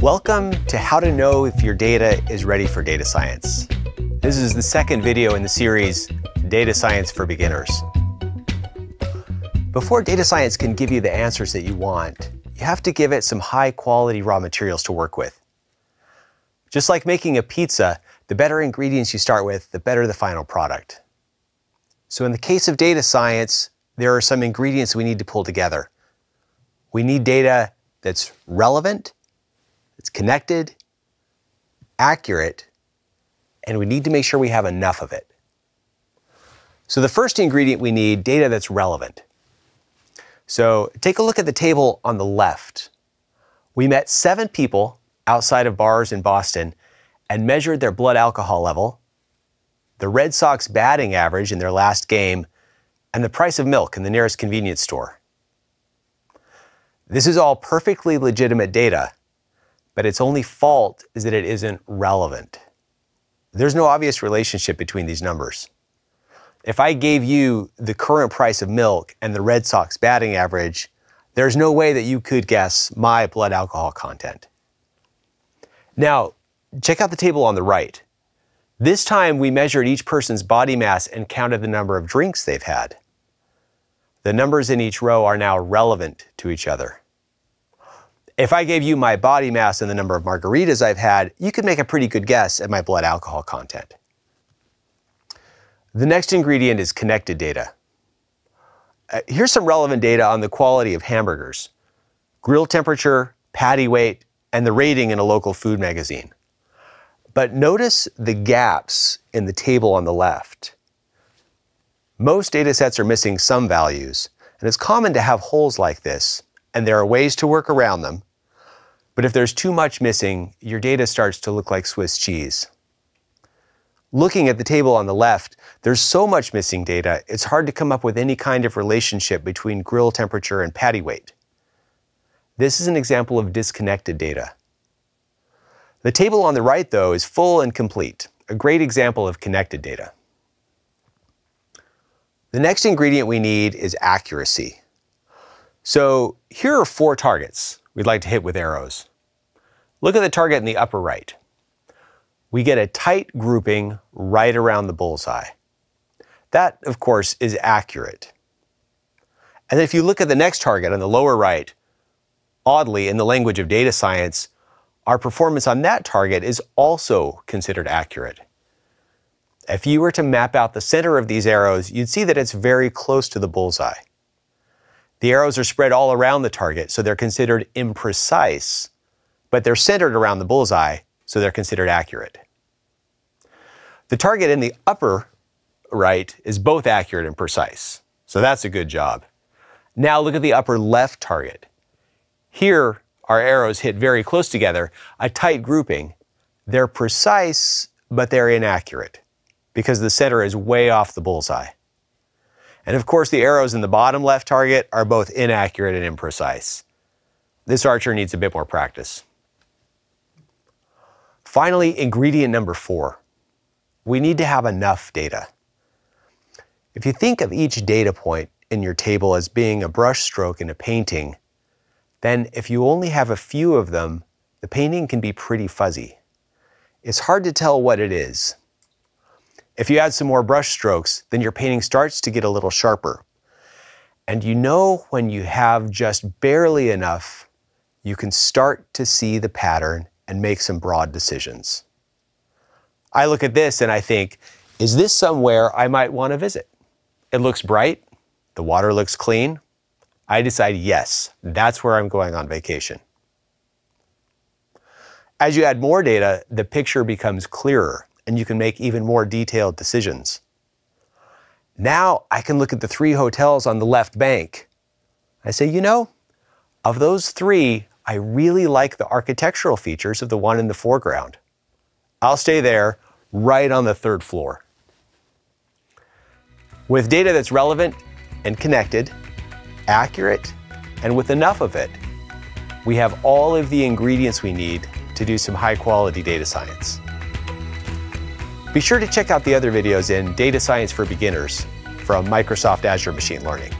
Welcome to how to know if your data is ready for data science. This is the second video in the series, Data Science for Beginners. Before data science can give you the answers that you want, you have to give it some high quality raw materials to work with. Just like making a pizza, the better ingredients you start with, the better the final product. So in the case of data science, there are some ingredients we need to pull together. We need data that's relevant, it's connected, accurate, and we need to make sure we have enough of it. So the first ingredient we need, data that's relevant. So take a look at the table on the left. We met seven people outside of bars in Boston and measured their blood alcohol level, the Red Sox batting average in their last game, and the price of milk in the nearest convenience store. This is all perfectly legitimate data, but its only fault is that it isn't relevant. There's no obvious relationship between these numbers. If I gave you the current price of milk and the Red Sox batting average, there's no way that you could guess my blood alcohol content. Now, check out the table on the right. This time we measured each person's body mass and counted the number of drinks they've had. The numbers in each row are now relevant to each other. If I gave you my body mass and the number of margaritas I've had, you could make a pretty good guess at my blood alcohol content. The next ingredient is connected data. Uh, here's some relevant data on the quality of hamburgers, grill temperature, patty weight, and the rating in a local food magazine. But notice the gaps in the table on the left. Most data sets are missing some values, and it's common to have holes like this and there are ways to work around them. But if there's too much missing, your data starts to look like Swiss cheese. Looking at the table on the left, there's so much missing data, it's hard to come up with any kind of relationship between grill temperature and patty weight. This is an example of disconnected data. The table on the right, though, is full and complete, a great example of connected data. The next ingredient we need is accuracy. So here are four targets we'd like to hit with arrows. Look at the target in the upper right. We get a tight grouping right around the bullseye. That, of course, is accurate. And if you look at the next target on the lower right, oddly, in the language of data science, our performance on that target is also considered accurate. If you were to map out the center of these arrows, you'd see that it's very close to the bullseye. The arrows are spread all around the target, so they're considered imprecise, but they're centered around the bullseye, so they're considered accurate. The target in the upper right is both accurate and precise, so that's a good job. Now look at the upper left target. Here, our arrows hit very close together, a tight grouping. They're precise, but they're inaccurate because the center is way off the bullseye. And of course, the arrows in the bottom left target are both inaccurate and imprecise. This archer needs a bit more practice. Finally, ingredient number four. We need to have enough data. If you think of each data point in your table as being a brush stroke in a painting, then if you only have a few of them, the painting can be pretty fuzzy. It's hard to tell what it is. If you add some more brush strokes, then your painting starts to get a little sharper. And you know when you have just barely enough, you can start to see the pattern and make some broad decisions. I look at this and I think, is this somewhere I might want to visit? It looks bright, the water looks clean. I decide, yes, that's where I'm going on vacation. As you add more data, the picture becomes clearer and you can make even more detailed decisions. Now I can look at the three hotels on the left bank. I say, you know, of those three, I really like the architectural features of the one in the foreground. I'll stay there right on the third floor. With data that's relevant and connected, accurate, and with enough of it, we have all of the ingredients we need to do some high quality data science. Be sure to check out the other videos in Data Science for Beginners from Microsoft Azure Machine Learning.